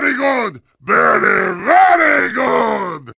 Very good! Very, very good!